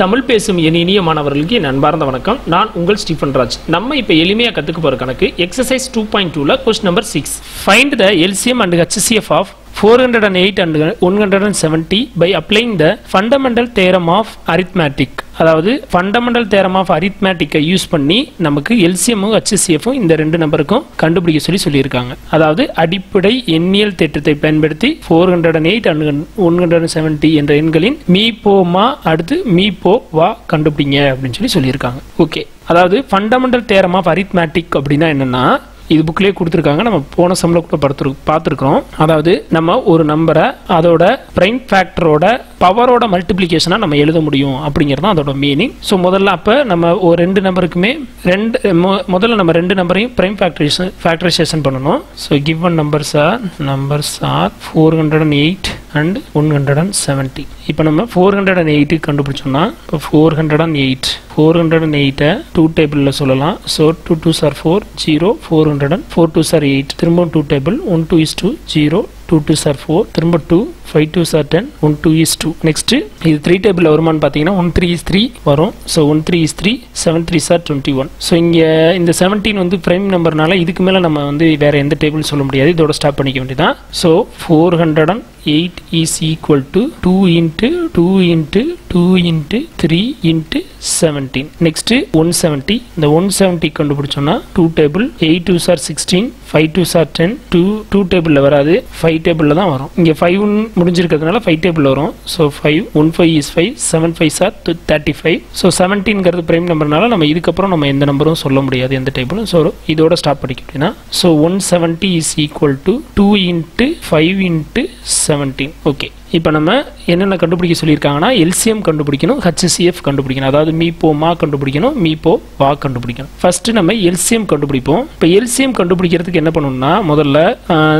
தமிழ் பேசும் என் இனிய மாணவர்களுக்கு என் அன்பார்ந்த வணக்கம். நான் உங்கள் ஸ்டீஃபன் ராஜ். நம்ம இப்போ எளிமையாக கற்றுக்க போகிற கணக்கு எக்ஸசைஸ் டூ பாயிண்ட் டூவில் question number six find the LCM and HCF of four hundred and eight and one hundred and seventy by applying the fundamental theorem of arithmetic அதாவது ஃபண்டமெண்டல் தேரம் ஆஃப் அரித்மேட்டிக்கை use பண்ணி நமக்கு எல்சிஎம்மும் ஹெச்சிஎஃப்பும் இந்த ரெண்டு நம்பருக்கும் கண்டுபிடிக்க சொல்லி சொல்லியிருக்காங்க. அதாவது அடிப்படை எண்ணியல் தேற்றத்தை பயன்படுத்தி four hundred and eight and one hundred and seventy என்ற எண்களின் மீ போமா அடுத்து மீ போ வா கண்டுபிடிங்க அப்படின்னு சொல்லி சொல்லியிருக்காங்க. ஓகே அதாவது ஃபண்டமெண்டல் தேரம் ஆஃப் அரித்மேட்டிக் அப்படின்னா என்னன்னா இது புக்லேயே கொடுத்துருக்காங்க. நம்ம போன சம்மில் கூட படுத்து பார்த்துருக்கோம் அதாவது நம்ம ஒரு நம்பரை அதோட பிரைம் ஃபேக்டரோட பவரோட மல்டிப்ளிகேஷனாக நம்ம எழுத முடியும் அப்படிங்கிறது தான் அதோட மீனிங் ஸோ முதல்ல அப்போ நம்ம ஒரு ரெண்டு நம்பருக்குமே ரெண்டு மொ- முதல்ல நம்ம ரெண்டு நம்பரையும் பிரைம் ஃபேக்டரிஷன் ஃபேக்டரைசேஷன் பண்ணணும். So given numbers are numbers are four hundred and eight and one hundred and seventy இப்போ நம்ம ஃபோர் ஹண்ட்ரட் அண்ட் எயிட்டு கண்டுபிடிச்சோம்னா இப்போ four hundred and eight four hundred and எயிட்டை two டேபிளில் சொல்லலாம். So two two are four zero four hundred and four two are eight திரும்ப two table one two is two zero two two are four திரும்ப two five two sir ten one two is two next இது three table வருமானு பார்த்தீங்கன்னா one three is three வரும். So one three is three seven three are twenty one so இங்கே இந்த seventeen வந்து prime நம்பர்னால இதுக்கு மேலே நம்ம வந்து வேறு எந்த டேபிள் சொல்ல முடியாது. இதோட ஸ்டாப் பண்ணிக்க வேண்டியதான் so four hundred and eight is equal to two into two into two into three into seventeen next one seventy இந்த one seventy கண்டுபிடிச்சோம்னா two table eight two are sixteen five two are ten two two டேபிளில் வராது. Five டேபிளில் தான் வரும். இங்கே five முடிஞ்சிருக்கிறதுனால five table வரும். So five one five is five seven five are thirty five so செவன்டீன்கிறது prime நம்பர்னால நம்ம இதுக்கப்புறம் நம்ம எந்த நம்பரும் சொல்ல முடியாது எந்த டேபிளும் ஸோ இதோட ஸ்டாப் படிக்க அப்படின்னா so one seventy is equal to two into five into seventeen okay இப்போ நம்ம என்னென்ன கண்டுபிடிக்க சொல்லியிருக்காங்கன்னா எல்சிஎம் கண்டுபிடிக்கணும் ஹச்சிஎஃப் கண்டுபிடிக்கணும். அதாவது மீப்போ மா கண்டுபிடிக்கணும் மீப்போ வா கண்டுபிடிக்கணும். ஃபர்ஸ்ட் நம்ம எல்சிஎம் கண்டுபிடிப்போம். இப்போ எல்சிஎம் கண்டுபிடிக்கிறதுக்கு என்ன பண்ணணும்னா முதல்ல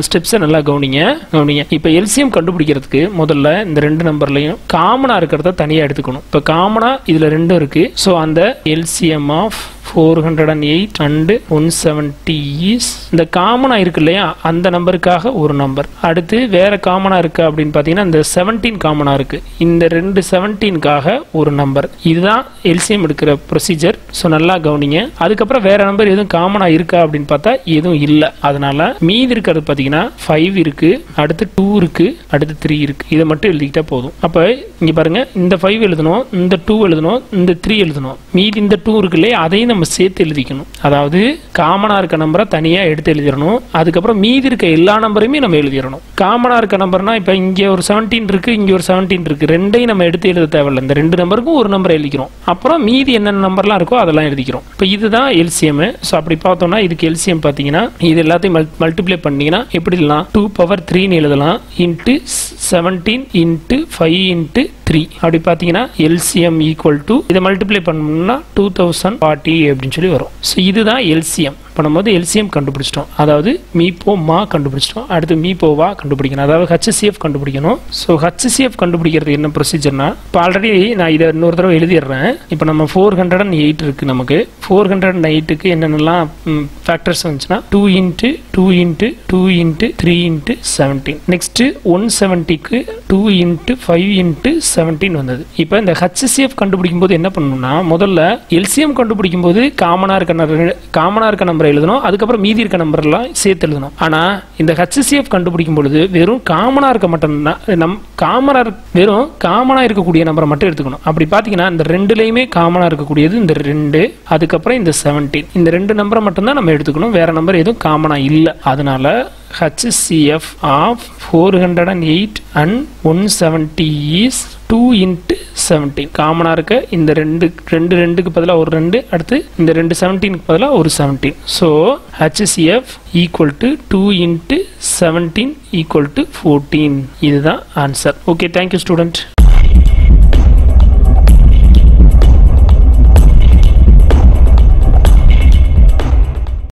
ஸ்டெப்ஸை நல்லா கவனிங்க. கவனிங்க. இப்போ எல்சிஎம் கண்டுபிடிக்கிறதுக்கு முதல்ல இந்த ரெண்டு நம்பர்லையும் காமனாக இருக்கிறத தனியாக எடுத்துக்கணும். இப்போ காமனாக இதில் ரெண்டும் இருக்குது ஸோ அந்த LCM of four hundred and eight and one seventy is இந்த காமனாக இருக்கு இல்லையா? அந்த நம்பருக்காக ஒரு நம்பர் அடுத்து வேறு காமனாக இருக்குது அப்படின்னு பார்த்தீங்கன்னா இந்த செவன்டீன் காமனாக இருக்குது இந்த ரெண்டு செவன்டீனுக்காக ஒரு நம்பர் இதுதான் எல்சிஎம் எடுக்கிற ப்ரொசீஜர் ஸோ நல்லா கவனிங்க. அதுக்கப்புறம் வேறு நம்பர் எதுவும் காமனாக இருக்கா அப்படின்னு பார்த்தா எதுவும் இல்லை. அதனால் மீதி இருக்கிறது பார்த்தீங்கன்னா ஃபைவ் இருக்குது அடுத்து டூ இருக்குது அடுத்து த்ரீ இருக்குது இதை மட்டும் எழுதிக்கிட்டா போதும். அப்போ இங்கே பாருங்கள் இந்த ஃபைவ் எழுதணும் இந்த டூ எழுதணும் இந்த த்ரீ எழுதணும். மீதி இந்த டூ இருக்கு இல்லையா? அதையும் நம்ம சேர்த்து எழுதிக்கணும். அதாவது காமனாக இருக்க நம்பரை தனியாக எடுத்து எழுதிடணும். அதுக்கப்புறம் மீதி இருக்க எல்லா நம்பரையுமே நம்ம எழுதிடணும். காமனாக இருக்க நம்பர்னா இப்போ இங்கே ஒரு செவன்டீன் இருக்குது இங்கே ஒரு செவன்டீன் இருக்குது ரெண்டையும் நம்ம எடுத்து எழுத தேவையில்ல. இந்த ரெண்டு நம்பருக்கும் ஒரு நம்பர் எழுதிக்கிறோம். அப்புறம் மீதி என்னென்ன நம்பர்லாம் இருக்கோ அதெல்லாம் எழுதிக்கிறோம். இப்போ இதுதான் எல்சிஎம் ஸோ அப்படி பார்த்தோம்னா இதுக்கு எல்சிஎம் பார்த்தீங்கன்னா இது எல்லாத்தையும் மல்டிப்ளை பண்ணிங்கன்னா எப்படி டூ பவர் த்ரீன்னு எழுதலாம். Into seventeen into five into three அப்படி பார்த்தீங்கன்னா எல்சிஎம் ஈக்குவல் டு இதை மல்டிப்ளை பண்ணோம்னா டூ தௌசண்ட் ஃபார்ட்டி அப்படின்னு சொல்லி வரும். ஸோ இதுதான் எல்சிஎம் பண்ணும்போது எல்சிஎம் கண்டுபிடிச்சிட்டோம். அதாவது மீப்போ மா கண்டுபிடிச்சிட்டோம். அடுத்து மீப்போவா கண்டுபிடிக்கணும். அதாவது ஹச்சிஎஃப் கண்டுபிடிக்கணும். ஸோ ஹச்சிஎஃப் கண்டுபிடிக்கிறது என்ன ப்ரொசீஜர்னா இப்போ ஆல்ரெடி நான் இதை இன்னொரு தடவை எழுதிடுறேன். இப்போ நம்ம ஃபோர் ஹண்ட்ரட் அண்ட் எயிட் இருக்குது நமக்கு. ஃபோர் ஹண்ட்ரட் அண்ட் எயிட்டுக்கு என்னென்னலாம் ஃபேக்டர்ஸ் வந்துச்சுன்னா two into two into two into three into seventeen next one செவன்ட்டிக்கு two into five into seventeen வந்தது. இப்போ இந்த ஹச்சிஎஃப் கண்டுபிடிக்கும் போது என்ன பண்ணணும்னா முதல்ல எல்சிஎம் கண்டுபிடிக்கும் போது காமனாக இருக்க காமனாக இருக்க நம்பர் எழுதணும் அதுக்கப்புறம் மீதி இருக்க நம்பர்லாம் சேர்த்து எழுதணும். ஆனால் இந்த ஹச்சிஎஃப் கண்டுபிடிக்கும் பொழுது வெறும் காமனாக இருக்க மட்டும் நம் காமனாக வெறும் காமனாக இருக்கக்கூடிய நம்பரை மட்டும் எடுத்துக்கணும். அப்படி பார்த்தீங்கன்னா இந்த ரெண்டுலேயுமே காமனாக இருக்கக்கூடியது இந்த ரெண்டு அதுக்கப்புறம் இந்த செவன்டீன் இந்த ரெண்டு நம்பரை மட்டும்தான் நம்ம எடுத்துக்கணும். வேற நம்பர் எதுவும் காமனாக இல்லை. அதனால HCF of 408 and 170 is 2 into 17 காமனா இருக்க இந்த ரெண்டு ரெண்டு ரெண்டுக்கு பதிலாக ஒரு ரெண்டு அடுத்து இந்த ரெண்டு செவன்டீனுக்கு பதிலாக ஒரு seventeen so HCF equal to two into seventeen equal to fourteen இதுதான் answer okay thank you student